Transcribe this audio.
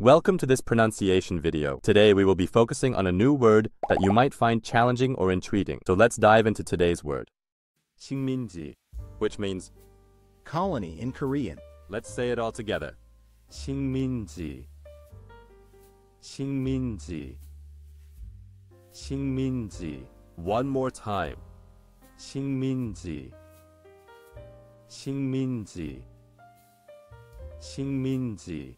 Welcome to this pronunciation video. Today we will be focusing on a new word that you might find challenging or intriguing. So let's dive into today's word. 식민지, which means, Colony in Korean. let's say it all together. 식민지, 식민지, 식민지. One more time. 식민지, 식민지, 식민지.